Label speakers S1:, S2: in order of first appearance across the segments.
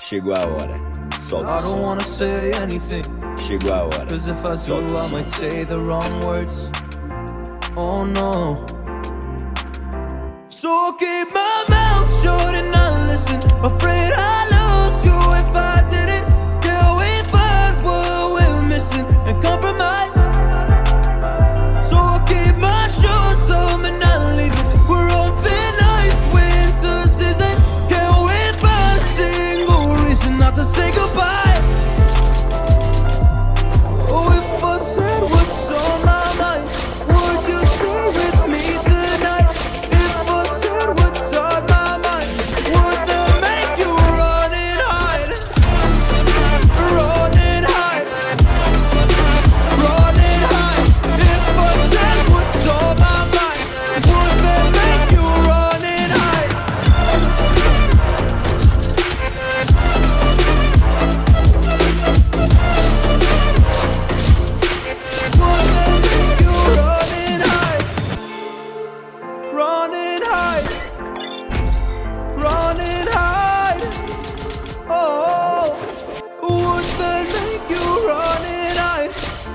S1: Chegou a hora.
S2: I don't wanna say anything.
S1: Chegou a.
S2: Cause if I
S1: Solta do,
S2: I might say the wrong words. Oh no. So keep my mouth shut and not listen. Afraid I.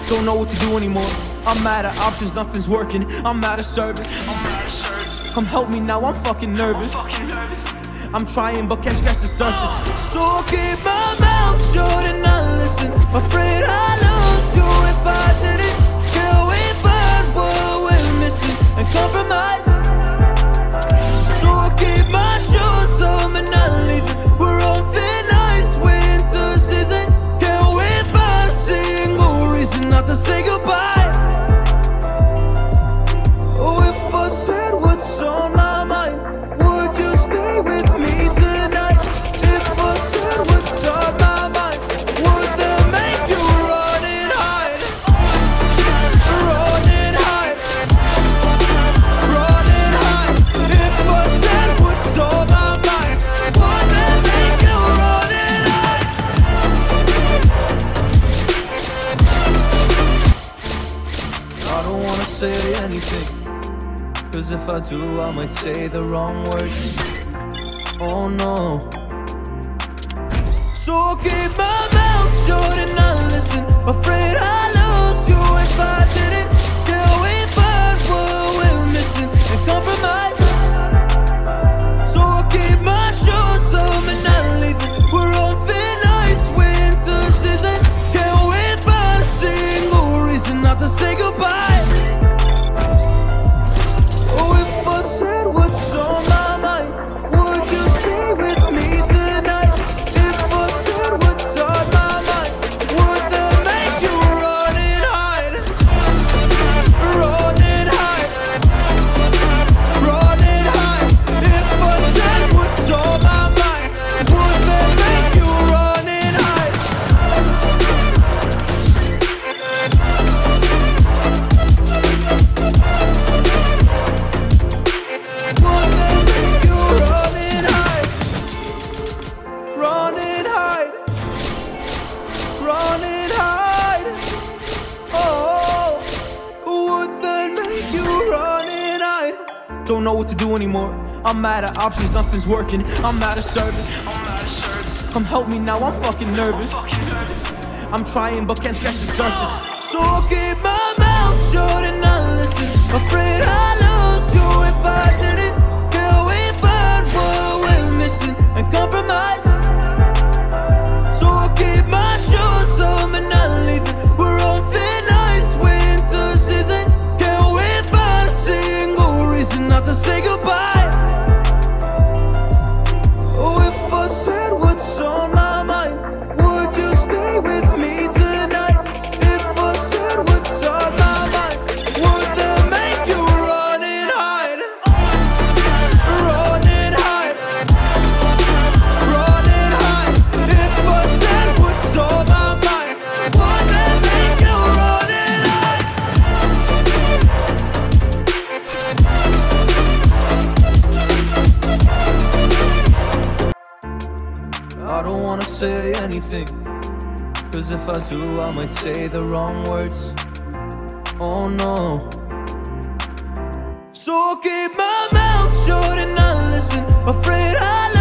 S2: Don't know what to do anymore. I'm out of options, nothing's working. I'm out of service. Come help me now, I'm fucking nervous. I'm trying, but can't scratch the surface. So I keep my mouth shut and I listen. But shit Cause if I do, I might say the wrong words. Oh no. So I keep my mouth shut and not listen. Afraid I'll lose you if I didn't Don't know what to do anymore. I'm out of options, nothing's working. I'm out of service. Come help me now, I'm fucking nervous. I'm trying but can't scratch the surface. So okay. I don't wanna say anything. Cause if I do, I might say the wrong words. Oh no. So keep my mouth shut and I listen. Afraid I'll